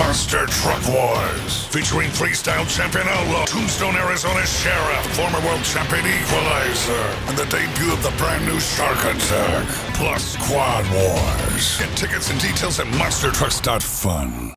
Monster Truck Wars. Featuring freestyle champion Outlaw, Tombstone, Arizona Sheriff, former world champion Equalizer, and the debut of the brand new Shark Attack. Plus Quad Wars. Get tickets and details at monstertrucks.fun.